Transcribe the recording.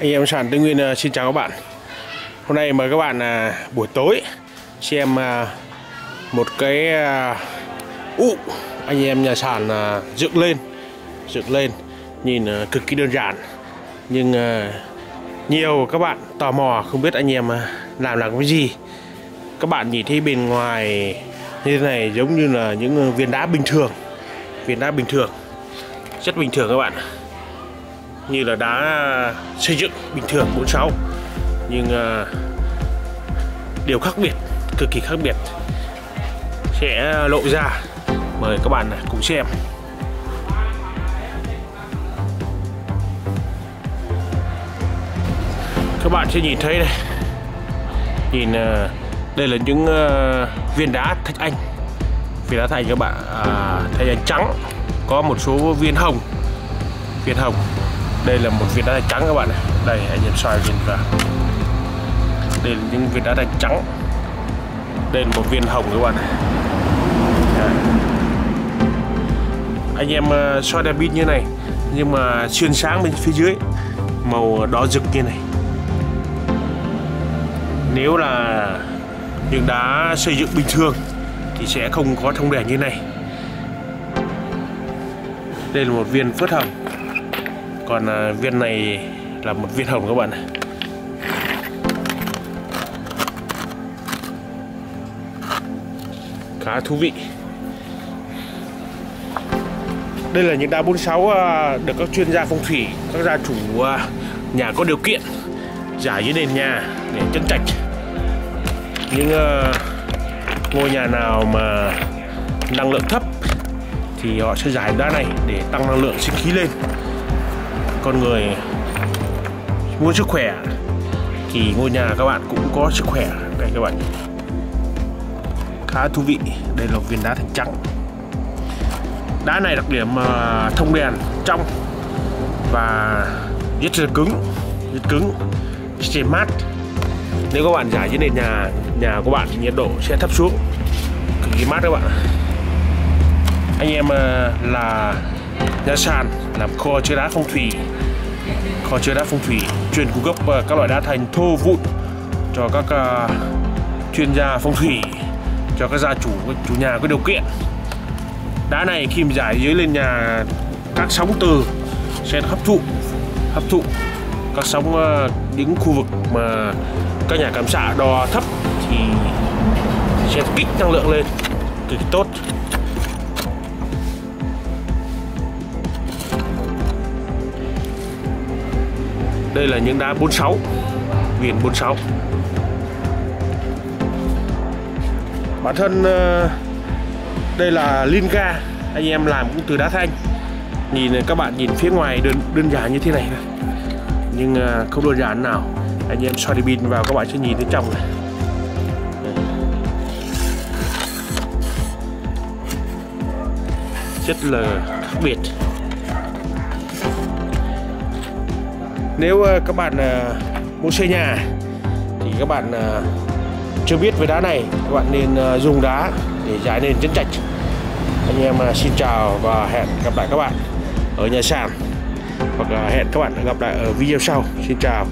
Anh em sàn Tây Nguyên ờ, xin chào các bạn. Hôm nay mời các bạn à, buổi tối, xem à, một cái à, ụ, anh em nhà sàn dựng lên dựng lên, nhìn cực kỳ đơn giản. Nhưng nhiều các bạn tò mò, không biết anh em làm là cái gì. Các bạn nhìn thấy bên ngoài như thế này giống như là những ờ, viên đá bình thường, viên đá bình thường, rất bình thường các bạn như là đá xây dựng bình thường 46 nhưng à, điều khác biệt cực kỳ khác biệt sẽ lộ ra. Mời các bạn cùng xem. Các bạn sẽ nhìn thấy đây. Nhìn à, đây là những à, viên đá thạch anh. Viên đá thạch các bạn à, thạch anh trắng. Có một số viên hồng. Viên hồng đây là một viên đá trắng các bạn này đây, anh em soi viên vào. Đây là những viên đá thạch trắng. Đây là một viên hồng các bạn này anh em ờ, soi đèn pin như này, nhưng mà xuyên sáng bên phía dưới, màu đỏ rực như này. Nếu là những đá xây dựng bình thường thì sẽ không có thông đèn như này. Đây là một viên phớt hồng còn à, viên này là một viên hồng các bạn này khá thú vị. Đây là những đá 46 à, được các chuyên gia phong thủy các gia chủ à, nhà có điều kiện giả dưới nền nhà để chân trạch. Những à, ngôi nhà nào mà năng lượng thấp thì họ sẽ giải đá này để tăng năng lượng sinh khí lên con người muốn sức khỏe thì ngôi nhà các bạn cũng có sức khỏe. Đây các bạn khá thú vị. Đây là viên đá thành trắng đá này đặc điểm à, thông đèn trong và rất là cứng, rất cứng sẽ mát. Nếu các bạn giải trên nền nhà nhà của bạn thì nhiệt độ sẽ thấp xuống. Cực kỳ mát các bạn anh em à, là nhà sàn làm kho chứa đá phong thủy. Kho chứa đá phong thủy chuyên cung cấp ờ, các loại đá thành thô vụn cho các uh, chuyên gia phong thủy cho các gia chủ chủ nhà có điều kiện. Đá này khi mà giải dưới lên nhà các sóng từ sẽ hấp thụ hấp thụ các sóng uh, những khu vực mà các nhà cảm xạ đo thấp thì sẽ kích năng lượng lên cực tốt. Đây là những đá 46 Viền 46 Bản thân ờ, Đây là Linga Anh em làm cũng từ đá thanh. Nhìn các bạn nhìn phía ngoài đơn, đơn giản như thế này Nhưng ờ, không đơn giản nào. Anh em soi pin vào các bạn sẽ nhìn thấy trong này. Rất là khác biệt. Nếu ờ, các bạn ờ, muốn xây nhà thì các bạn ờ, chưa biết về đá này, các bạn nên dùng đá để giải nền chân trạch anh em xin chào và hẹn gặp lại các bạn ở nhà sàn hoặc hẹn các bạn gặp lại ở video sau. Xin chào.